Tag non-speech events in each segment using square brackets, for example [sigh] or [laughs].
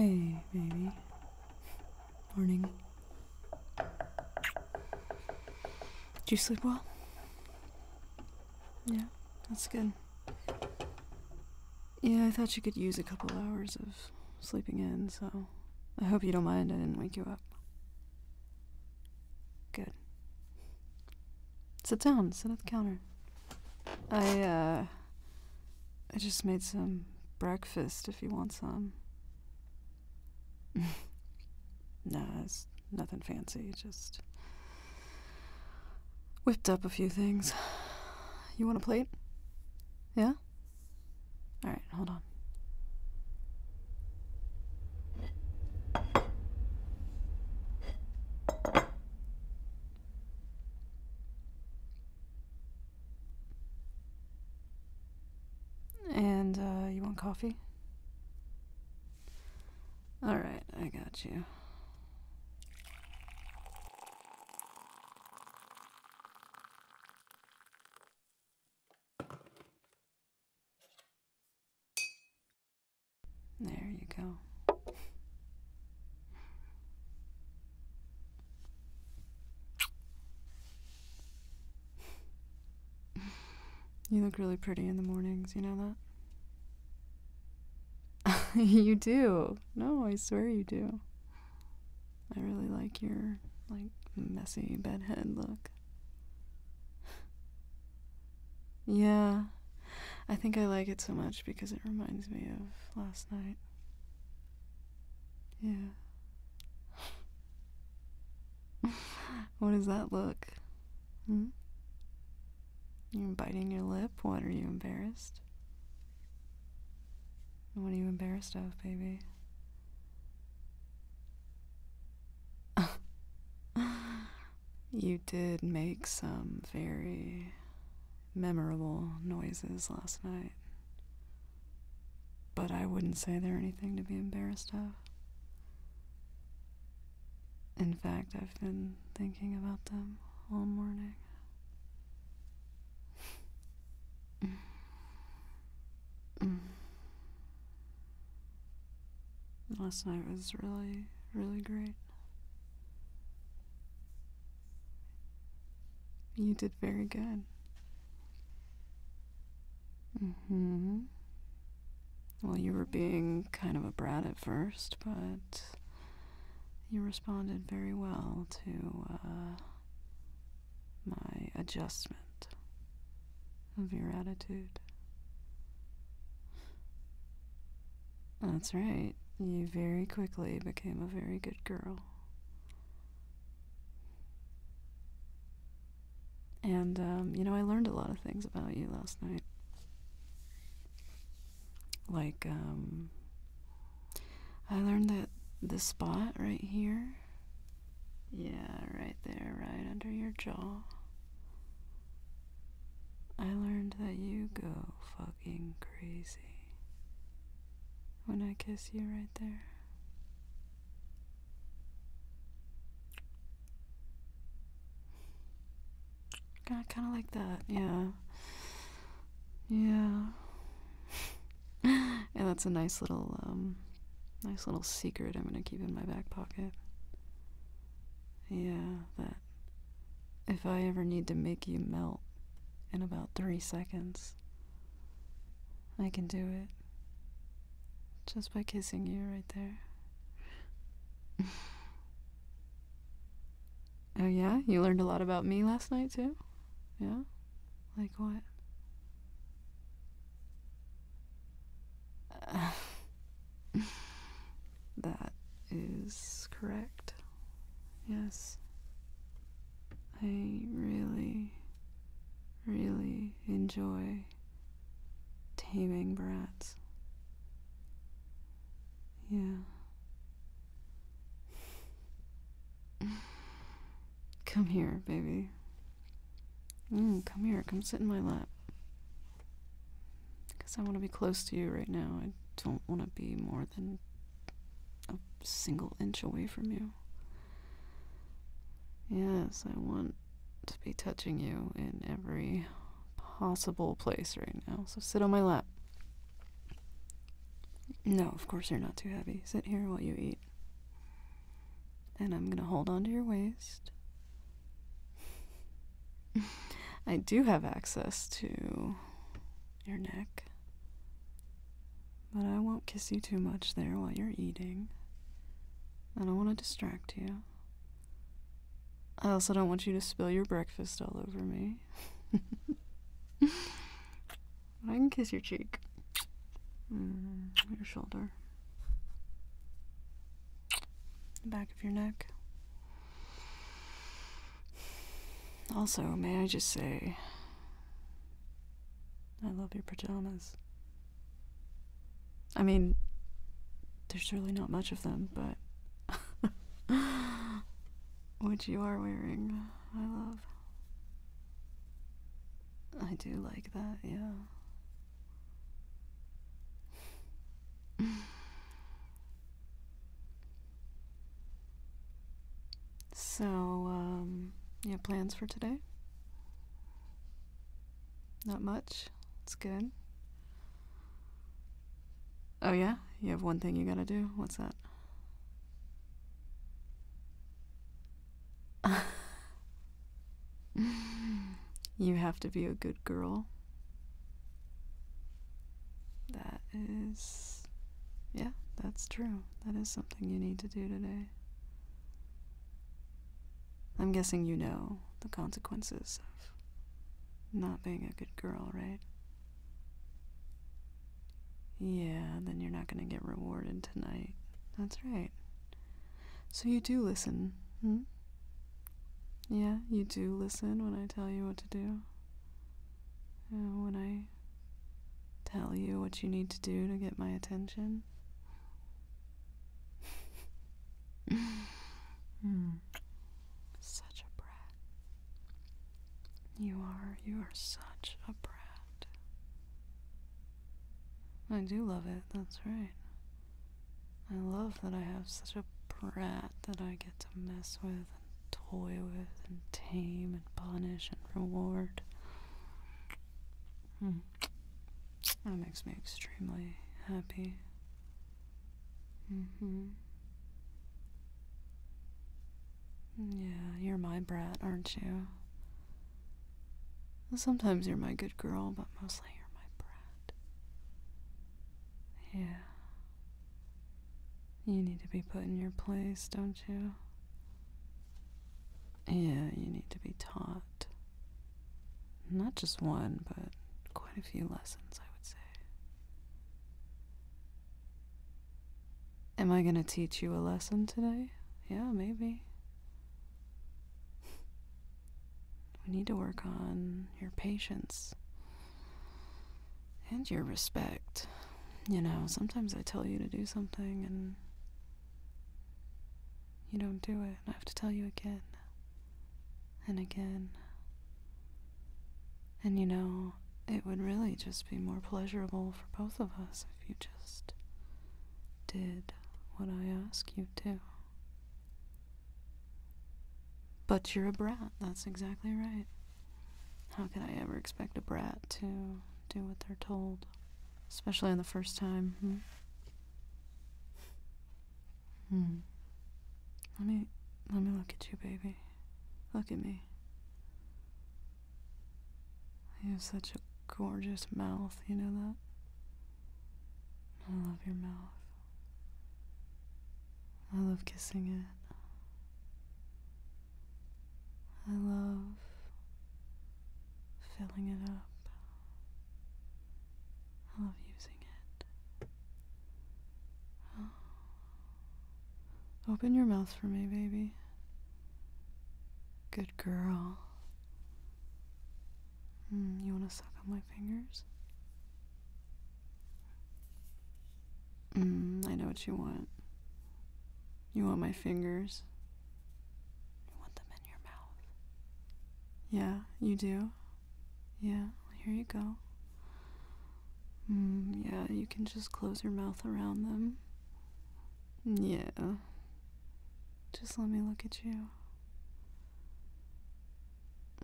Hey, baby. Morning. Did you sleep well? Yeah, that's good. Yeah, I thought you could use a couple hours of sleeping in, so I hope you don't mind I didn't wake you up. Good. Sit down, sit at the counter. I, uh, I just made some breakfast if you want some. [laughs] nah, it's nothing fancy, just whipped up a few things. You want a plate? Yeah? Alright, hold on. And, uh, you want coffee? Alright, I got you. There you go. You look really pretty in the mornings, you know that? [laughs] you do. No, I swear you do. I really like your, like, messy bedhead look. [sighs] Yeah, I think I like it so much because it reminds me of last night. Yeah. [laughs] what does that look? Hmm? You're biting your lip? What, are you embarrassed? What are you embarrassed of, baby? you did make some very memorable noises last night. But I wouldn't say they're anything to be embarrassed of. In fact, I've been thinking about them all morning. Mm. Mm. Last night was really, really great. You did very good. hmm Well, you were being kind of a brat at first, but you responded very well to uh, my adjustment of your attitude. That's right. You very quickly became a very good girl. And, um, you know, I learned a lot of things about you last night. Like, um, I learned that the spot right here, yeah, right there, right under your jaw, I learned that you go fucking crazy when I kiss you right there. Kind of, kind of like that, yeah. Yeah. [laughs] yeah, that's a nice little, um, nice little secret I'm gonna keep in my back pocket. Yeah, that if I ever need to make you melt in about three seconds, I can do it. Just by kissing you right there. [laughs] oh, yeah? You learned a lot about me last night, too? Yeah? Like what? [laughs] that is correct. Yes. I really, really enjoy taming brats. Yeah. Come here, baby. Mm, come here. Come sit in my lap. Because I want to be close to you right now. I don't want to be more than a single inch away from you. Yes, I want to be touching you in every possible place right now. So sit on my lap. No, of course you're not too heavy. Sit here while you eat. And I'm gonna hold on to your waist. [laughs] I do have access to your neck. But I won't kiss you too much there while you're eating. I don't want to distract you. I also don't want you to spill your breakfast all over me. [laughs] I can kiss your cheek. Mm, your shoulder. The back of your neck. Also, may I just say, I love your pajamas. I mean, there's really not much of them, but [laughs] what you are wearing, I love. I do like that, yeah. So, um, you have plans for today? Not much. It's good. Oh, yeah? You have one thing you gotta do? What's that? [laughs] you have to be a good girl. That is. Yeah, that's true. That is something you need to do today. I'm guessing you know the consequences of not being a good girl, right? Yeah, then you're not going to get rewarded tonight. That's right. So you do listen, hmm? Yeah, you do listen when I tell you what to do. Uh, when I tell you what you need to do to get my attention. [laughs] hmm. Such a brat. You are, you are such a brat. I do love it, that's right. I love that I have such a brat that I get to mess with and toy with and tame and punish and reward. Hmm. That makes me extremely happy. Mm-hmm. Yeah, you're my brat, aren't you? Sometimes you're my good girl, but mostly you're my brat. Yeah. You need to be put in your place, don't you? Yeah, you need to be taught. Not just one, but quite a few lessons, I would say. Am I to teach you a lesson today? Yeah, maybe. We need to work on your patience and your respect. You know, sometimes I tell you to do something and you don't do it. And I have to tell you again and again. And you know, it would really just be more pleasurable for both of us if you just did what I ask you to. But you're a brat, that's exactly right. How could I ever expect a brat to do what they're told? Especially on the first time. Hmm? Hmm. Let me let me look at you, baby. Look at me. You have such a gorgeous mouth, you know that? I love your mouth. I love kissing it. I love filling it up. I love using it. [gasps] Open your mouth for me, baby. Good girl. Mm, you want to suck on my fingers? Mm, I know what you want. You want my fingers? You want them in your mouth? Yeah, you do? Yeah, here you go. Mm, yeah, you can just close your mouth around them. Yeah. Just let me look at you.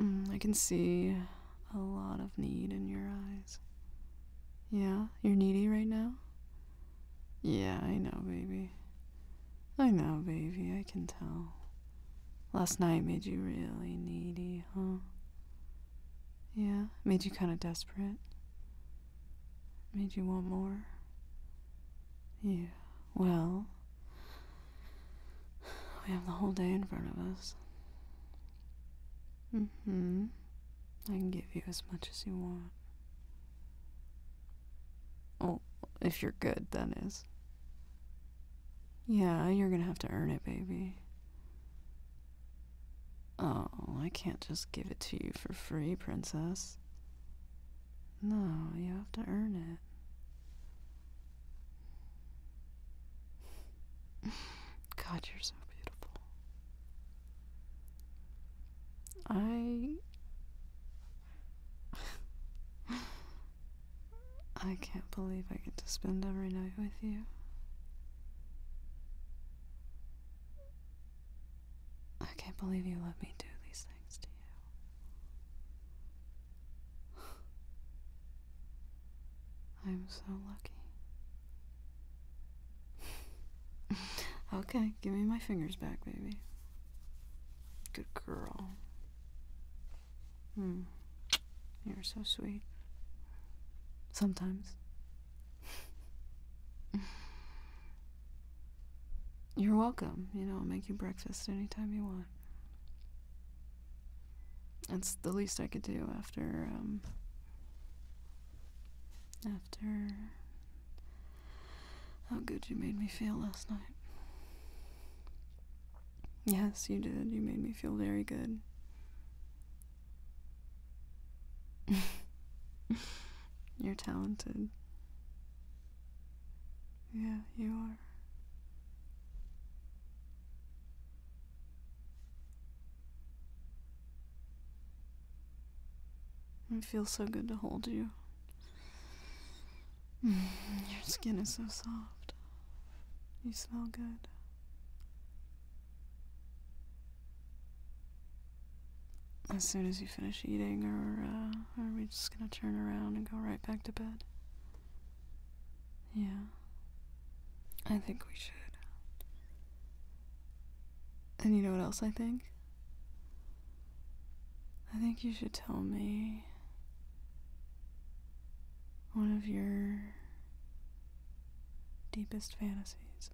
Mm, I can see a lot of need in your eyes. Yeah, you're needy right now? Yeah, I know, baby. I know, baby, I can tell. Last night made you really needy, huh? Yeah, made you kind of desperate. Made you want more. Yeah, well, we have the whole day in front of us. Mm hmm. I can give you as much as you want. Oh, if you're good, that is. Yeah, you're gonna have to earn it, baby. Oh, I can't just give it to you for free, princess. No, you have to earn it. [laughs] God, you're so beautiful. I. [laughs] I can't believe I get to spend every night with you. I can't believe you let me do these things to you. [sighs] I'm so lucky. [laughs] okay, give me my fingers back, baby. Good girl. Hmm. You're so sweet. Sometimes. [laughs] You're welcome. You know, I'll make you breakfast anytime you want. That's the least I could do after, um, after how good you made me feel last night. Yes, you did. You made me feel very good. [laughs] You're talented. Yeah, you are. It feels so good to hold you. [sighs] Your skin is so soft. You smell good. As soon as you finish eating, or uh, are we just gonna turn around and go right back to bed? Yeah. I think we should. And you know what else I think? I think you should tell me one of your deepest fantasies.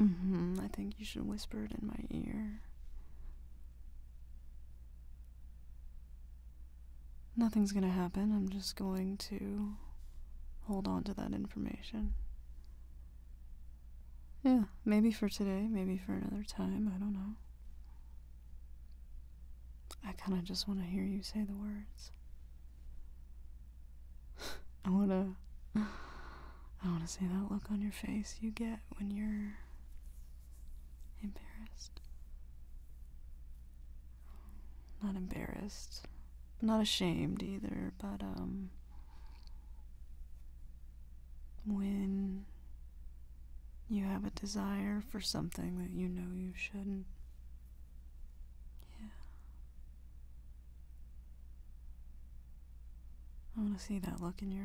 Mm-hmm. I think you should whisper it in my ear. Nothing's gonna happen. I'm just going to hold on to that information. Yeah, maybe for today, maybe for another time. I don't know. I kind of just want to hear you say the words. I want to. I want to see that look on your face you get when you're embarrassed. Not embarrassed. Not ashamed either, but, um. When you have a desire for something that you know you shouldn't. I want to see that look in your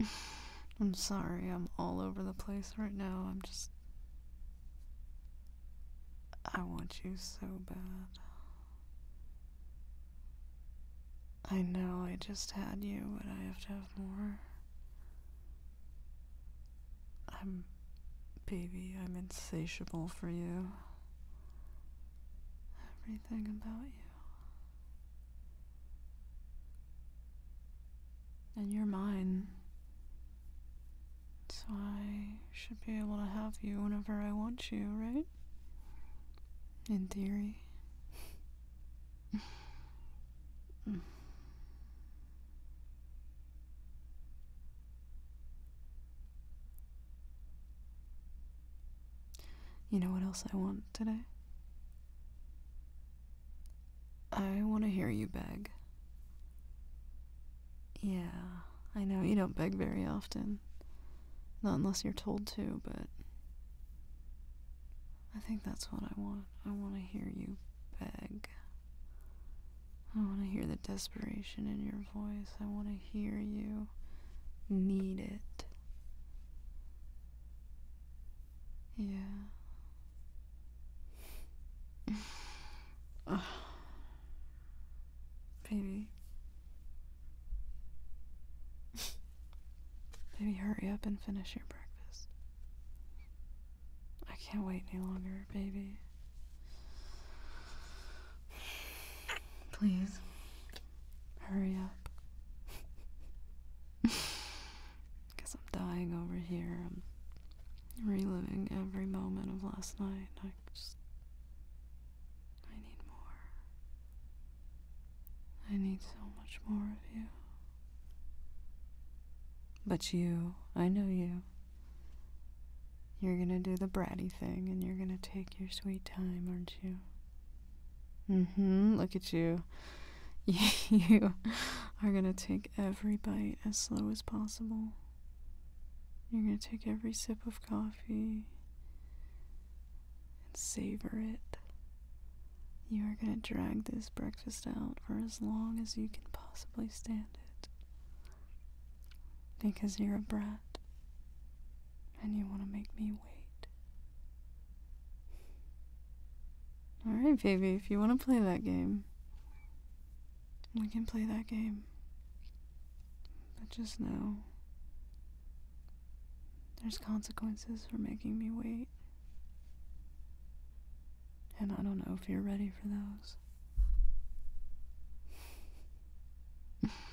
eyes. [laughs] I'm sorry, I'm all over the place right now. I'm just. I want you so bad. I know I just had you, but I have to have more. I'm. Baby, I'm insatiable for you. Everything about you. And you're mine. So I should be able to have you whenever I want you, right? In theory. You know what else I want today? I want to hear you beg. Yeah, I know you don't beg very often. Not unless you're told to, but I think that's what I want. I want to hear you beg. I want to hear the desperation in your voice. I want to hear you need it. Yeah. [sighs] Baby. Baby, hurry up and finish your breakfast. I can't wait any longer, baby. Please, hurry up. [laughs] Because I'm dying over here. I'm reliving every moment of last night. I just. I need more. I need so much more of you. But you, I know you. You're gonna do the bratty thing and you're gonna take your sweet time, aren't you? Mm hmm. Look at you. [laughs] You are gonna take every bite as slow as possible. You're gonna take every sip of coffee and savor it. You are gonna drag this breakfast out for as long as you can possibly stand it. Because you're a brat and you want to make me wait. Alright, baby, if you want to play that game, we can play that game. But just know there's consequences for making me wait. And I don't know if you're ready for those. [laughs]